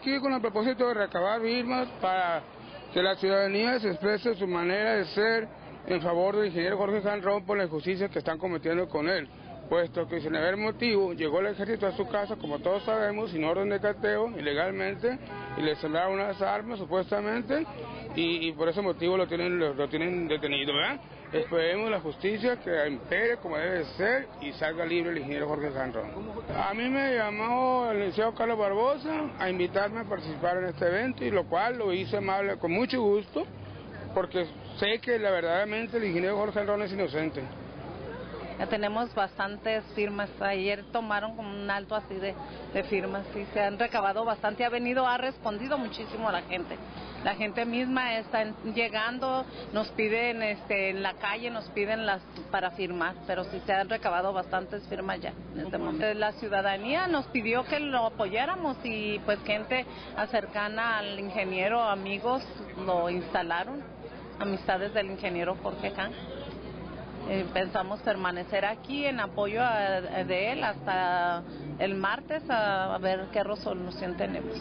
aquí con el propósito de recabar firmas para que la ciudadanía se exprese su manera de ser en favor del ingeniero Jorge Sanrón por la injusticia que están cometiendo con él, puesto que sin haber motivo llegó el ejército a su casa, como todos sabemos, sin orden de cateo, ilegalmente, y le sembraron unas armas supuestamente, y, por ese motivo lo tienen, lo, tienen detenido. Esperemos la justicia que impere como debe ser y salga libre el ingeniero Jorge Sanrón. A mí me llamó el licenciado Carlos Barbosa a invitarme a participar en este evento y lo cual lo hice amable con mucho gusto porque sé que la, verdaderamente el ingeniero Jorge Sanrón es inocente. Ya tenemos bastantes firmas. Ayer tomaron como un alto así de, firmas y se han recabado bastante. Ha venido, ha respondido muchísimo a la gente. La gente misma está llegando, nos piden este, en la calle, nos piden las para firmar, pero sí se han recabado bastantes firmas ya en este momento. La ciudadanía nos pidió que lo apoyáramos y pues gente cercana al ingeniero, amigos, lo instalaron, amistades del ingeniero Jorge Khan. Eh, pensamos permanecer aquí en apoyo de él hasta el martes a ver qué resolución tenemos.